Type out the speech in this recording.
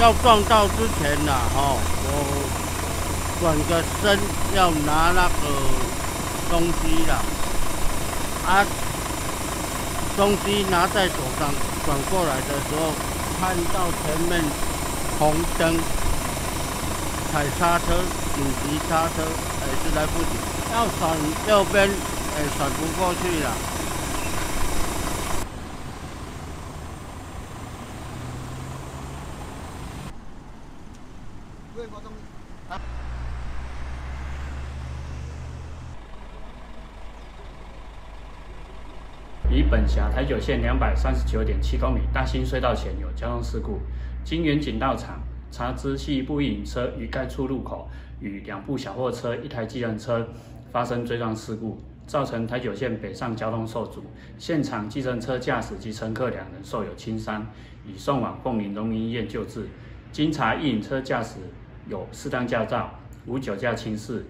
要撞到之前呐，哦，我转个身要拿那个东西啦，啊，东西拿在手上转过来的时候，看到前面红灯，踩刹车，紧急刹车，哎，是来不及，要转右边，哎，转不过去了。以本辖台九线两百三十九点七公里大兴隧道前有交通事故，经远警到场查知系一部运营车于该处路口与两部小货车、一台机程车发生追撞事故，造成台九线北上交通受阻，现场机人车驾驶及乘客两人受有轻伤，已送往凤林荣民医院救治。经查，一影车驾驶有适当驾照，无酒驾轻视，